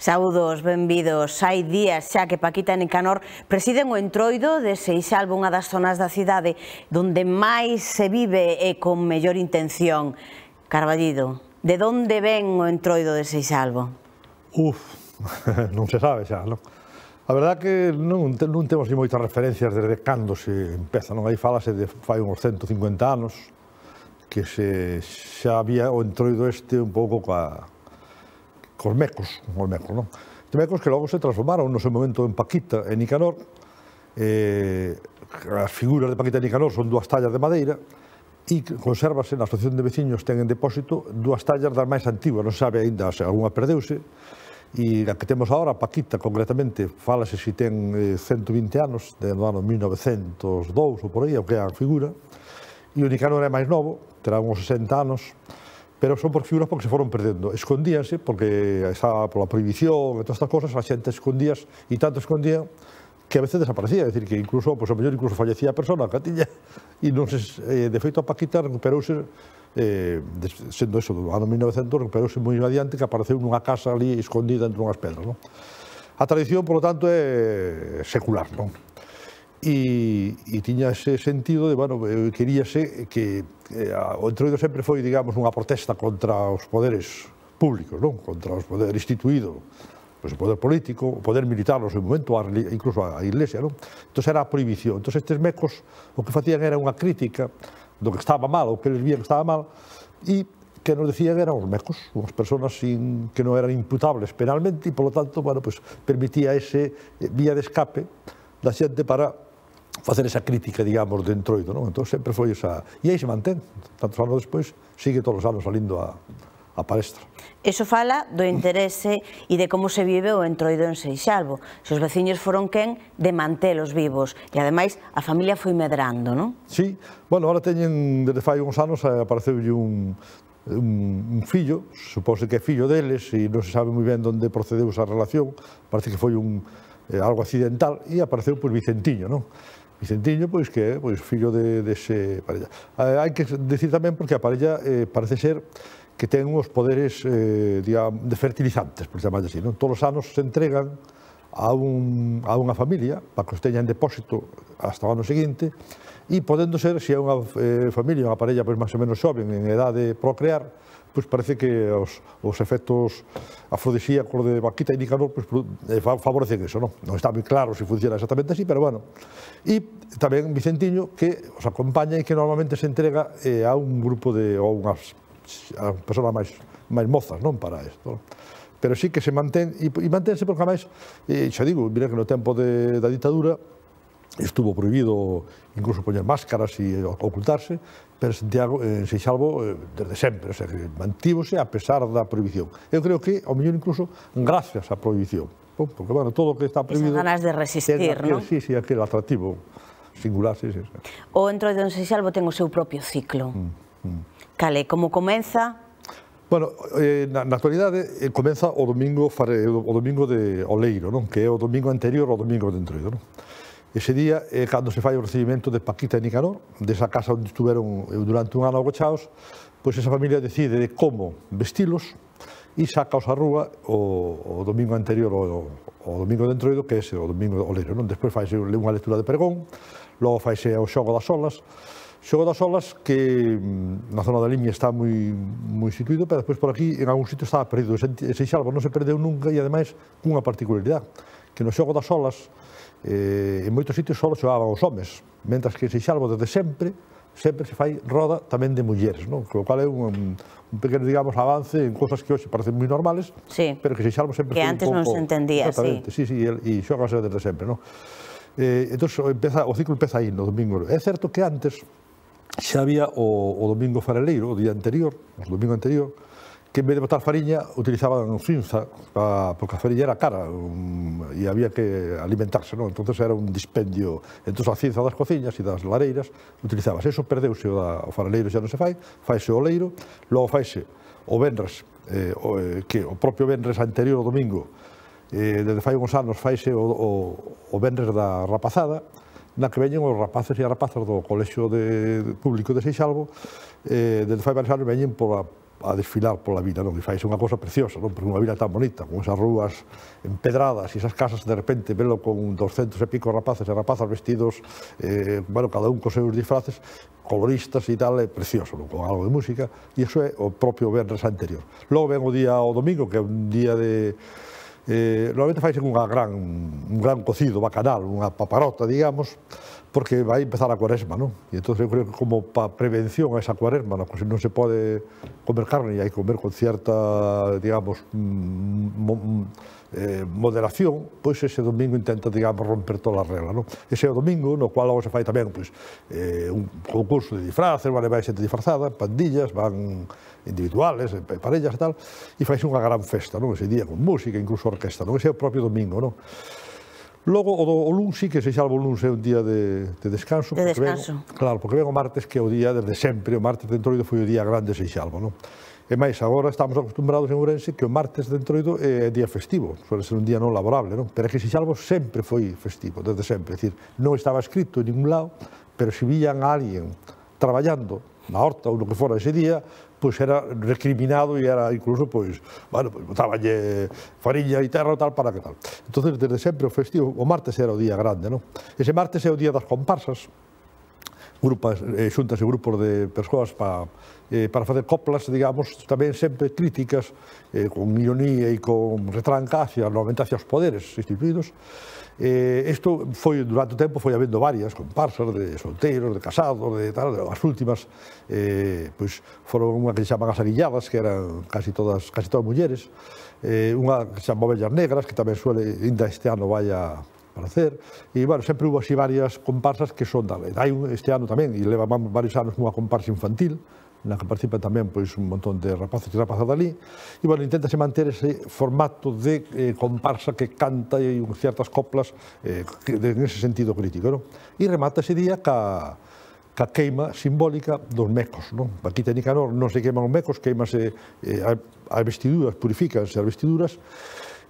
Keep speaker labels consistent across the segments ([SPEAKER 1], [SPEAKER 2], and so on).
[SPEAKER 1] Saúdos, benvidos. Hai días xa que Paquita e Nicanor presiden o entroido de Seixalvo, unha das zonas da cidade donde máis se vive e con mellor intención. Carballido, de onde ven o entroido de Seixalbo?
[SPEAKER 2] Uf, non se sabe xa, non? A verdad que non, non temos ni moitas referencias desde cando se empeza, non? Aí falase de fai uns 150 anos que se, xa había o entroido este un pouco coa, cos mecos, cos mecos, non? Temecos que logo se transformaron no seu momento en Paquita e Nicanor. Eh, as figuras de Paquita e Nicanor son dúas tallas de madeira e consérvase na Asociación de Veciños ten en depósito dúas tallas das máis antiguas, non sabe aínda se algunha perdeuse, e a que temos agora, Paquita, concretamente, falase se ten eh, 120 anos, de no ano 1902 ou por aí, o que é a figura, e o Nicanor é máis novo, terá uns 60 anos, pero son por figuras porque se foron perdendo. Escondíanse, porque estaba pola prohibición e todas estas cosas, a xente escondías e tanto escondían que a veces desaparecía, é dicir, que incluso, pois, a mellor incluso fallecía a persona, a tiña, e non se, eh, de feito a Paquita recuperouse, eh, sendo eso, do ano 1900, recuperouse moi adiante, que apareceu nunha casa ali escondida entre unhas pedras, non? A tradición, polo tanto, é secular, non? e, e tiña ese sentido de, bueno, queríase que eh, o Entroido sempre foi, digamos, unha protesta contra os poderes públicos, non? contra os poderes instituídos, pois, o poder político, o poder militar no seu momento, a, incluso a, a Iglesia. Non? Entón era a prohibición. Entón estes mecos o que facían era unha crítica do que estaba mal, o que eles vían que estaba mal, e que nos decían eran os mecos, unhas persoas sin, que non eran imputables penalmente e, polo tanto, bueno, pues, permitía ese eh, vía de escape da xente para facer esa crítica, digamos, de entroido, non? Entón sempre foi esa... E aí se mantén, tantos anos despois, sigue todos os anos salindo a, a palestra.
[SPEAKER 1] Eso fala do interese e de como se vive o entroido en Seixalvo. Se os veciños foron quen de mantelos vivos. E ademais a familia foi medrando, non?
[SPEAKER 2] Sí, bueno, ahora teñen, desde fai uns anos, eh, apareceu un, un, un fillo, supose que é fillo deles e non se sabe moi ben onde procedeu esa relación, parece que foi un, eh, algo accidental e apareceu pois, Vicentiño, non? Vicentiño, pois que é pois, fillo de, dese ese parella. Eh, hai que decir tamén porque a parella eh, parece ser que ten uns poderes eh, digamos, de fertilizantes, por chamar así. Non? Todos os anos se entregan a, un, a unha familia para que os teñan depósito hasta o ano seguinte e podendo ser, se é unha eh, familia, unha parella pois, máis ou menos xoven en edade de procrear, pois parece que os, os efectos afrodisíacos de Vaquita e Nicanor pois, eh, favorecen eso, non? Non está moi claro se funciona exactamente así, pero bueno. E tamén Vicentiño que os acompaña e que normalmente se entrega eh, a un grupo de, ou unhas a persoas máis, máis mozas, non para isto. Non? Pero sí que se mantén, e, e manténse porque máis, eh, xa digo, mira que no tempo de, da ditadura, estuvo prohibido incluso poñer máscaras e ocultarse, pero Santiago eh, en Seixalvo eh, desde sempre, o sea, que mantívose a pesar da prohibición. Eu creo que, ao mellor incluso, gracias á prohibición, porque, bueno, todo o que está prohibido...
[SPEAKER 1] Esas ganas de resistir, non?
[SPEAKER 2] Sí, sí, aquel atractivo singular, sí, sí.
[SPEAKER 1] O entro de Don Seixalvo ten o seu propio ciclo. Mm, mm. Cale, como comeza,
[SPEAKER 2] Bueno, eh, na, na actualidade eh, comeza o domingo, fare, o domingo de Oleiro, non? que é o domingo anterior ao domingo de Entroido. Non? Ese día é cando se fai o recibimento de Paquita e Nicanor, desa casa onde estuveron eh, durante un ano agochados, pois esa familia decide de como vestilos e sacaos a rúa o, o domingo anterior, o, o domingo de entroido, que é ese, o domingo oleiro. Non? Despois faise unha lectura de pregón, logo faise o xogo das olas, Xogo das olas que mm, na zona da Limia está moi, moi situído, pero despois por aquí en algún sitio estaba perdido. Ese, ese non se perdeu nunca e ademais cunha particularidade que no xogo das olas eh, en moitos sitios só xogaban os homes, mentras que en xalvo desde sempre sempre se fai roda tamén de mulleres, non? Co cual é un, un pequeno, digamos, avance en cousas que hoxe parecen moi normales,
[SPEAKER 1] sí.
[SPEAKER 2] pero que se xalvo sempre...
[SPEAKER 1] Que antes
[SPEAKER 2] un pouco...
[SPEAKER 1] non se entendía,
[SPEAKER 2] sí. Sí, sí, e, e xogase desde sempre, non? Eh, entón, empeza, o ciclo empeza aí, no domingo. É certo que antes xa había o, o domingo fareleiro, o día anterior, o domingo anterior, que en vez de botar fariña utilizaban cinza, pa, porque a fariña era cara um, e había que alimentarse, non? entonces era un dispendio. Entón a cinza das cociñas e das lareiras utilizabas. Eso perdeuse o, da, o faraleiro xa non se fai, faise o oleiro, logo faise o venres, eh, o, eh, que o propio venres anterior ao domingo, eh, desde fai uns anos faise o, o, o venres da rapazada, na que veñen os rapaces e as rapazas do Colexio de, Público de Seixalvo, eh, desde fai varios anos veñen por, a desfilar pola vila, non? E faise unha cosa preciosa, non? Porque unha vila tan bonita, con esas rúas empedradas e esas casas de repente velo con 200 e pico rapaces e rapazas vestidos, eh, bueno, cada un cos seus disfraces, coloristas e tal, é precioso, non? Con algo de música, e iso é o propio vernes anterior. Logo ven o día o domingo, que é un día de eh, normalmente faise unha gran, un gran cocido bacanal, unha paparota, digamos, porque vai empezar a cuaresma, non? E entón eu creo que como pa prevención a esa cuaresma, non? que non se pode comer carne e hai que comer con cierta, digamos, mm, mo, mm, eh, moderación, pois ese domingo intenta, digamos, romper toda a regla, non? Ese é o domingo no cual logo se fai tamén pois, eh, un concurso de disfraces, vale, vai xente disfrazada, pandillas, van individuales, eh, parellas e tal, e faise unha gran festa, non? Ese día con música, incluso orquesta, non? Ese é o propio domingo, non? Logo, o, do, o lun sí que se salvo o luns é un día de, de descanso.
[SPEAKER 1] De descanso.
[SPEAKER 2] Vengo, claro, porque ven o martes que é o día desde sempre, o martes de Entroido foi o día grande se salvo, non? E máis, agora estamos acostumbrados en Ourense que o martes de Entroido é día festivo, suele ser un día non laborable, non? Pero é que Sixalvo sempre foi festivo, desde sempre. É dicir, non estaba escrito en ningún lado, pero se vían a alguén traballando Horta ou no que fora ese día, pois era recriminado e era incluso, pois, bueno, pois, botaballe fariña e terra tal para que tal. Entón, desde sempre o festivo, o martes era o día grande, non? Ese martes é o día das comparsas, grupas, eh, xuntas e grupos de persoas para eh, para facer coplas, digamos, tamén sempre críticas, eh, con ironía e con retranca hacia, normalmente hacia os poderes instituídos. Eh, isto foi, durante o tempo, foi habendo varias comparsas de solteiros, de casados, de tal, as últimas, eh, pois, foron unha que se chaman as aguilladas, que eran casi todas, casi todas mulleres, eh, unha que se chamaba Bellas Negras, que tamén suele, ainda este ano vai a, aparecer. E, bueno, sempre hubo así varias comparsas que son da vez. Hai un, este ano tamén, e leva varios anos unha comparsa infantil, na que participan tamén pois, un montón de rapaces e rapazas dali, e, bueno, inténtase manter ese formato de eh, comparsa que canta e ciertas coplas eh, que, de, en ese sentido crítico, non? E remata ese día ca, ca queima simbólica dos mecos, non? Aquí te Nicanor non se queiman os mecos, queimase eh, as vestiduras, purificanse as vestiduras,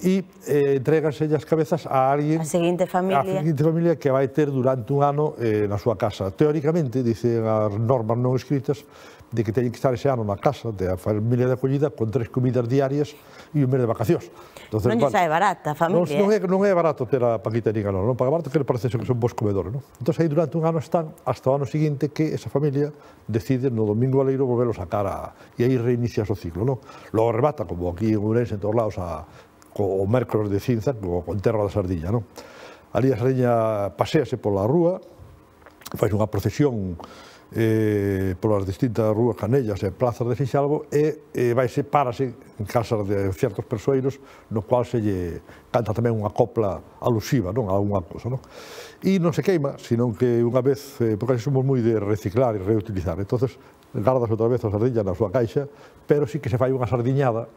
[SPEAKER 2] e eh, entreganse as cabezas a alguén
[SPEAKER 1] a seguinte familia
[SPEAKER 2] a seguinte familia que vai ter durante un ano eh, na súa casa. Teóricamente, dicen as normas non escritas, de que teñen que estar ese ano na casa de a familia de acollida con tres comidas diarias e un mes de vacacións.
[SPEAKER 1] Entonces, non vale, sai barata a familia.
[SPEAKER 2] Non, non, é, non é barato ter a Paquita e non, non paga barato, que parece que son bons comedores. Non? Entón, aí durante un ano están, hasta o ano seguinte que esa familia decide no domingo aleiro volver a sacar a, e aí reinicia o ciclo. Non? Logo remata, como aquí en Ourense, en todos lados, a, co mércoles de cinza, co, co enterro da sardiña, non? Ali a sardiña pasease pola rúa, faz unha procesión eh, polas distintas rúas canellas e plazas de Fixalvo e, eh, vaise parase en casas de certos persoeiros no cual se lle canta tamén unha copla alusiva non? a unha cosa. Non? E non se queima, senón que unha vez, eh, porque somos moi de reciclar e reutilizar, entonces gardas outra vez a sardinha na súa caixa, pero sí que se fai unha sardiñada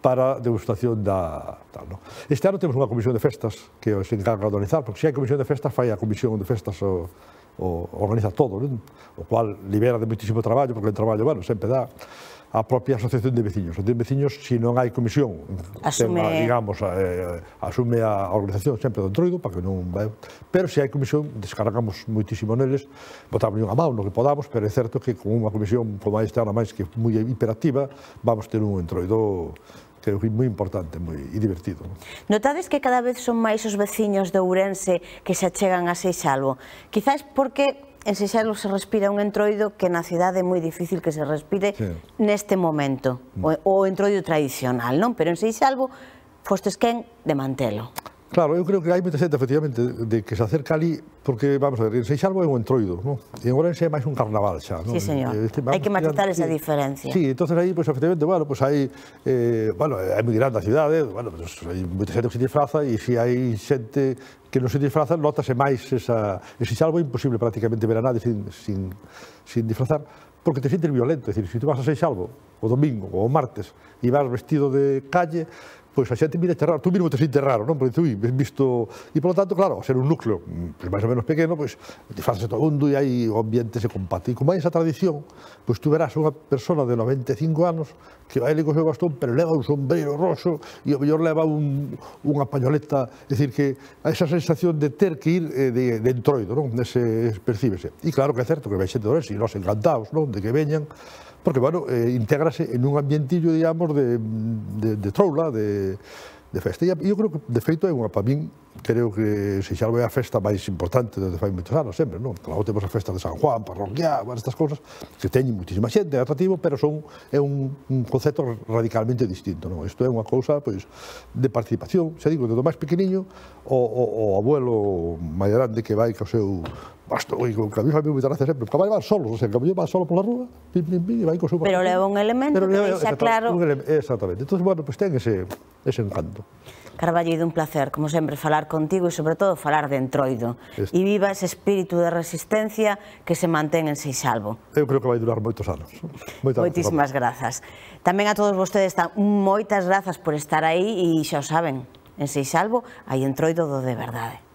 [SPEAKER 2] para degustación da tal, no? Este ano temos unha comisión de festas que se encarga de organizar, porque se hai comisión de festas, fai a comisión de festas o, o organiza todo, non? o cual libera de muitísimo traballo, porque o traballo, bueno, sempre dá a propia asociación de veciños. Asociación de veciños, se si non hai comisión,
[SPEAKER 1] asume...
[SPEAKER 2] tema, digamos, eh, asume a organización sempre do entroido, para que non vai... Pero se hai comisión, descargamos moitísimo neles, botamos unha mão no que podamos, pero é certo que con unha comisión como esta, ano máis que moi hiperactiva, vamos ter un entroido que é moi importante moi, e divertido.
[SPEAKER 1] Notades que cada vez son máis os veciños de Ourense que se achegan a Seixalvo. Quizás porque en Seixalvo se respira un entroido que na cidade é moi difícil que se respire sí. neste momento, mm. o, o entroido tradicional, non? Pero en Seixalvo fostes quen de mantelo.
[SPEAKER 2] Claro, eu creo que hai moita xente, efectivamente, de que se acerca ali, porque, vamos a ver, en Seixalvo é un entroido, non? E En Orense é máis un carnaval xa, non?
[SPEAKER 1] Sí, señor. Este, hai que matizar esa diferencia.
[SPEAKER 2] Sí, entonces aí, pues, efectivamente, bueno, pues hai, eh, bueno, é moi grande a cidade, bueno, pues, hai moita xente que se disfraza, e se si hai xente que non se disfraza, notase máis esa... En Seixalvo é imposible prácticamente ver a nadie sin, sin, sin disfrazar, porque te sientes violento, é dicir, se si tú vas a Seixalvo, o domingo ou o martes e vas vestido de calle, pois a xente mira raro, tú mínimo te sintes raro, non? Porque, ui, visto... E, polo tanto, claro, ser un núcleo mm, pues, máis ou menos pequeno, pois, te faces todo mundo e aí o ambiente se comparte. E como hai esa tradición, pois tú verás unha persona de 95 anos que vai ali co seu bastón, pero leva un sombrero roso e o mellor leva un, unha pañoleta. É dicir, que esa sensación de ter que ir eh, de, de entroido, non? Nese percíbese. E claro que é certo que vai xente de Orense e nos encantados, non? De que veñan porque, bueno, eh, integrase en un ambientillo, digamos, de, de, de troula, de, de festa. E eu creo que, de feito, é unha, para min, creo que se xa é a festa máis importante desde fai moitos anos, sempre, non? Claro, temos a festa de San Juan, parroquial, estas cousas, que teñen muitísima xente, é atractivo, pero son, é un, un concepto radicalmente distinto, non? Isto é unha cousa, pois, de participación, xa digo, desde o máis pequeniño, o, o, o abuelo máis grande que vai co seu Basta, oi, o camión a mí me gracia sempre, porque vai van solos, o sea, que camión va solo pola rúa, pim, pim, pim, e vai co seu...
[SPEAKER 1] Pero leva un elemento
[SPEAKER 2] pero
[SPEAKER 1] que deixa claro...
[SPEAKER 2] Un, exactamente, entón, bueno, pois pues, ten ese, ese encanto.
[SPEAKER 1] Carballido, un placer, como sempre, falar contigo e, sobre todo, falar de Entroido.
[SPEAKER 2] Este...
[SPEAKER 1] E viva ese espírito de resistencia que se mantén en Seixalvo.
[SPEAKER 2] Eu creo que vai durar moitos anos. Moitas
[SPEAKER 1] Moitísimas grazas. Tamén a todos vostedes moitas grazas por estar aí e xa o saben, en Seixalvo hai Entroido do de verdade.